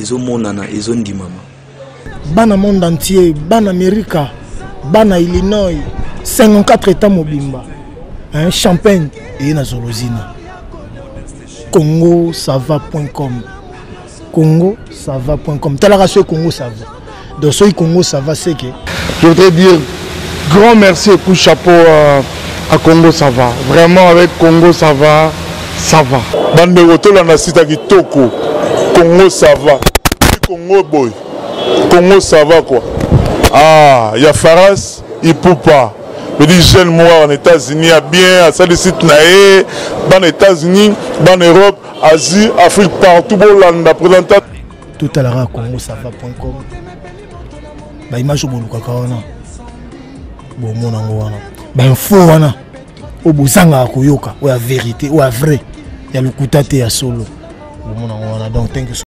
ezomonana ezondimama bana monde entier bana amerika bana illinois 54 etat mobimba hein, champagne eye na zolozina congo sava com congo sava com talaka soki congo sava Donc soki Congo ça va c'est que je voudrais dire grand merci et coup de chapeau euh, à Congo ça va. Vraiment avec Congo ça va, ça va. Bandeko tolanda sita kitoko. Congo ça va. Congo boy. Congo ça va quoi. Ah, ya Faras Ipupa. bedi jeune moko awa na états-unis ya bien asali site na ye bana états-unis bana europe asie afrique partout bolanda présentateur totalaka congo sava point com baimage oyo bolukaka wana bomona yango wana bainfo wana oyo bozangaka koyoka oyo ya verité oyo ya vrai ya lokuta te ya solo bomona yango wana donc thank you so